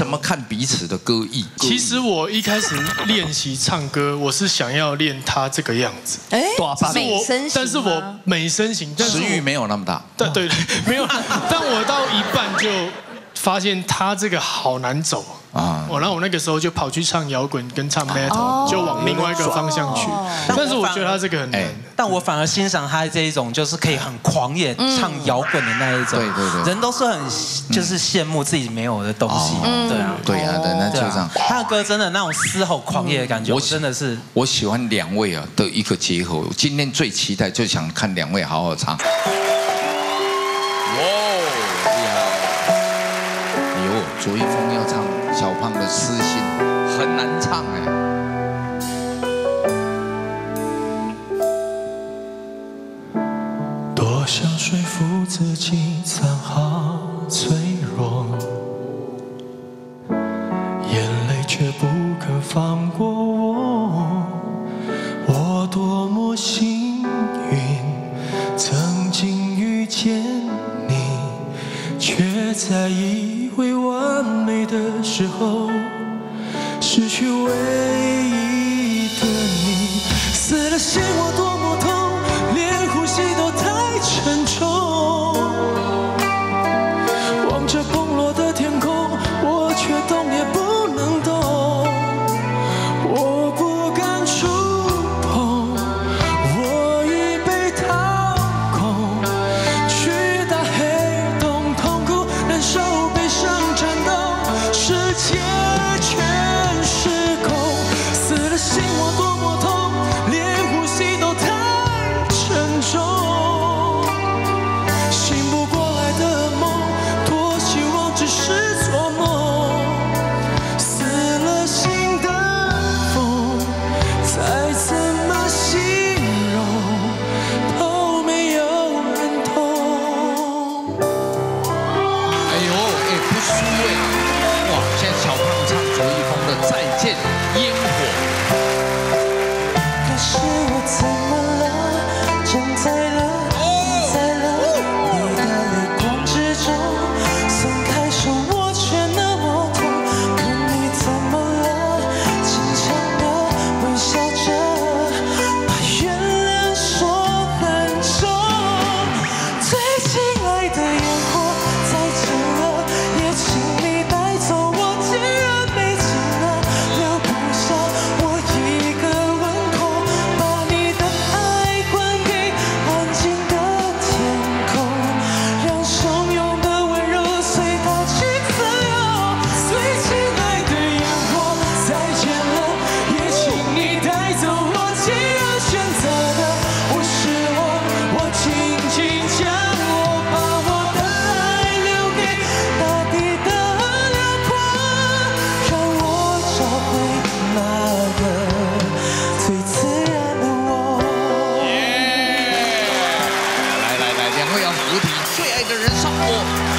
怎么看彼此的歌艺？其实我一开始练习唱歌，我是想要练他这个样子，哎大半但是我美身形但是我美身形，但是我食欲没有那么大。对对对，没有，但我到一半就发现他这个好难走啊啊！我然后我那个时候就跑去唱摇滚跟唱 metal，就往另外一个方向去。但是我觉得他这个很难哎。但我反而欣赏他这一种，就是可以很狂野唱摇滚的那一种。对对对人都是很就是羡慕自己没有的东西。对啊，对啊，对，那就对这样啊。。他的歌真的那种嘶吼狂野的感觉，我我真的是我喜欢两位啊的一个结合。我今天最期待，就想看两位好好唱。哇，厉害！哎呦，卓一峰要唱小胖的《私心》，很难唱哎。想说服自己藏好脆弱，眼泪却不肯放过我。我多么幸运，曾经遇见你，却在以为完美的时候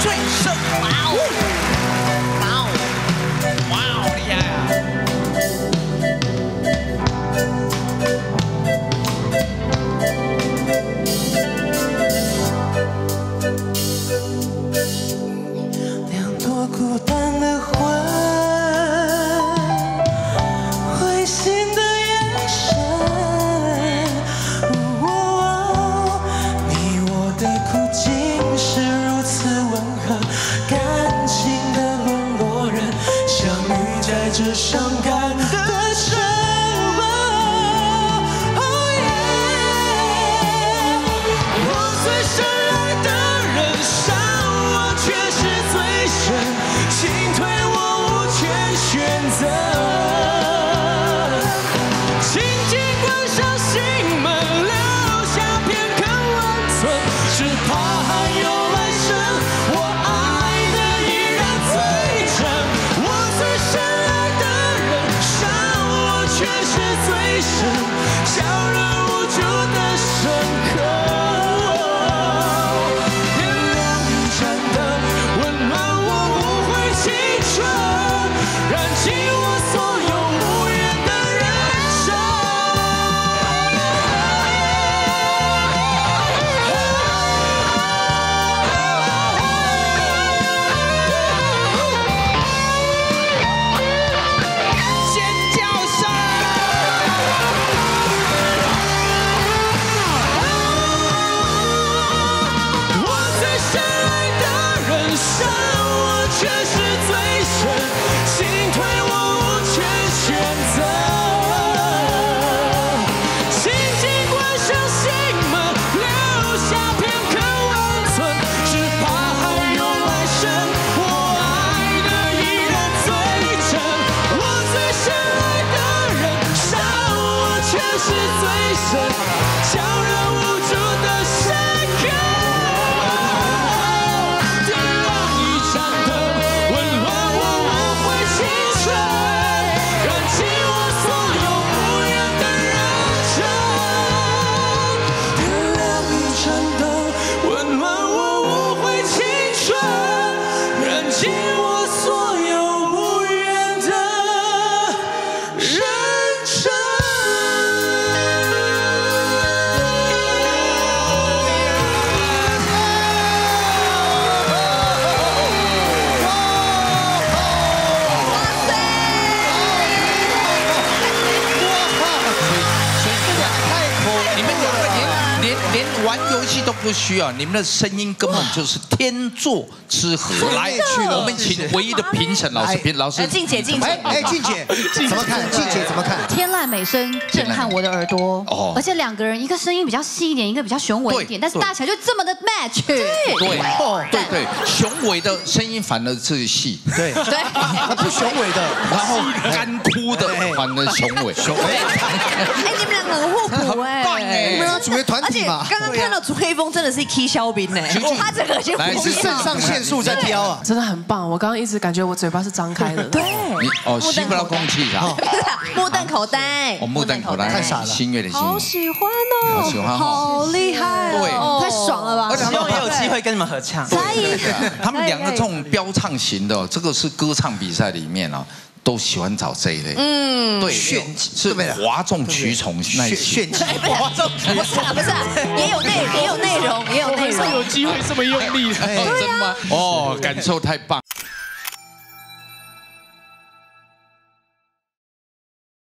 最胜。哇哦！哇哦！哇哦！厉害啊！两朵孤单的花。感情的沦落人相遇在这伤玩游戏都不需要，你们的声音根本就是天作之合。来，我们请唯一的评审老师评老师呃，。静姐，静姐，哎哎，静姐。怎么看？静姐。怎么看？天籁美声震撼我的耳朵，哦。而且两个人一个声音比较细一点，一个比较雄伟一点，但是搭起来就这么的 match。对对。对，雄伟的声音反而是细，对，对，他不雄伟的，然后干枯的反而雄伟。雄伟，哎，你们两个很互补 哎，哎你们要组为团而且体嘛？刚刚看到朱黑峰真的是 K 肖兵呢，他整个就来是肾上腺素在飙啊！真的很棒，我刚刚一直感觉我嘴巴是张开的。对，你哦吸不到空气啊？目瞪口呆，哦，目瞪口呆，太傻了新月的心。好喜欢哦，好喜欢哦。好厉害对，太爽了吧！而且希望也有机会跟你们合唱。可以，他们两个这种飙唱型的哦，这个是歌唱比赛里面啊，都喜欢找这一类。嗯，对，炫是对不对哗众取宠那。炫炫技，不是啊，不是啊，也有内也有内容，也有内容。有机会这么用力的。哦，真吗？哦，感受太棒